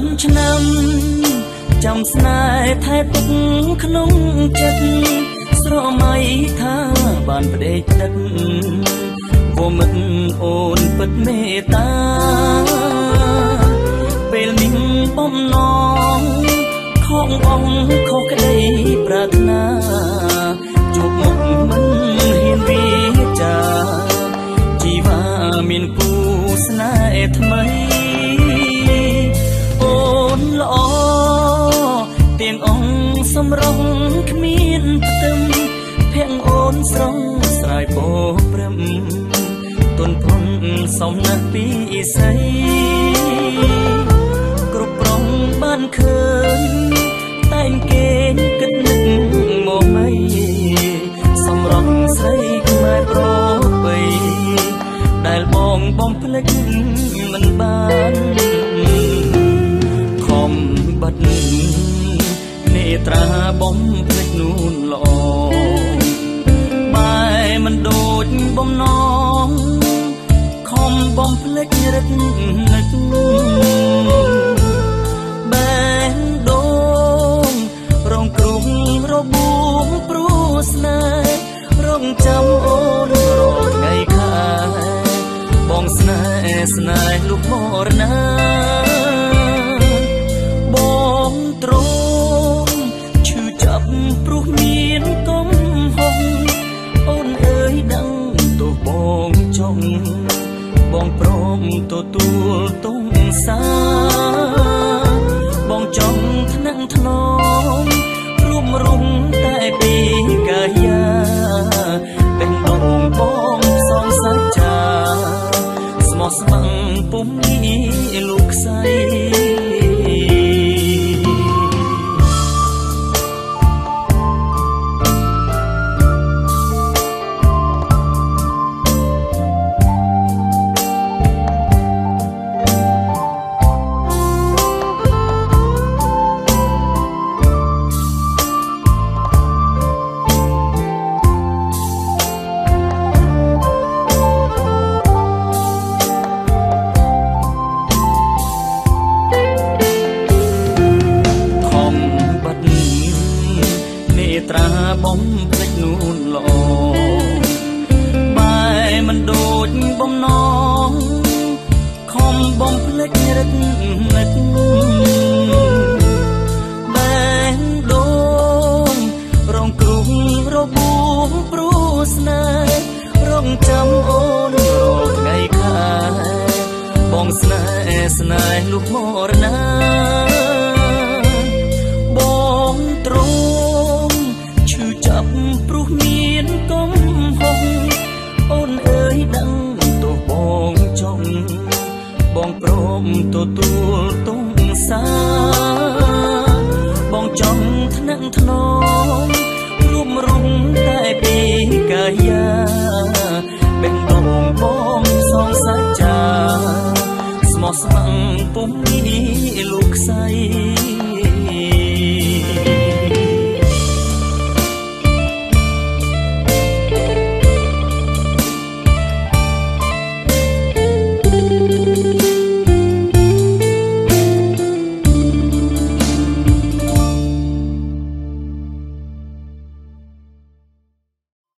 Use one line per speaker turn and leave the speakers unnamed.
នឆ្នាំចាំស្នេហ៍ថែទុកក្នុងចិត្តស្រមៃថាបានប្រដេកទឹកវមិតអូនពិតមេត្តា ពេលនេះបំណងខំបងខុសក្តីប្រាថ្នា ម្រងគ្មានផ្ទឹមភ័ងអូនស្រងស្រ័យពោព្រឹមទុនភុនសំណាក់ពីស្រីគ្រប់ប្រងបានឃើញតែងគេគិតនឹកមកមិនសម្រងស្រីខ្មែរប្របីដែលបងបំភ្លេចមិនបាន ត្រាបំភ្លេចនួនល្អបែមិនដូចបំណងខំបំភ្លេចរឹកនឹកបែងដូងរងគ្រោះរបួងព្រោះស្នេហ៍រងចាំអូនរកថ្ងៃខែបងស្នេហ៍ស្នេហ៍លោកមរណា ទទួលទងសាបងចង់ថ្នាក់ថ្នមរួមរុំតែពី បំភ្លេចនួនល្អបែមិនដូចបំណងខំបំភ្លេចរឹកនឹកបែដូងរងគ្រោះរបួងព្រោះស្នេហ៍រងចាំអូនរកថ្ងៃខែបងស្នេហ៍ស្នេហ៍លោកមរណា បងព្រមទទួលទងសាបងចង់ថ្នាក់ថ្នមរួមរុំតែពីកាយាបេះដូងបងសងសច្ចាស្មោះស្ម័គ្រពុំមានលោកខ្សែ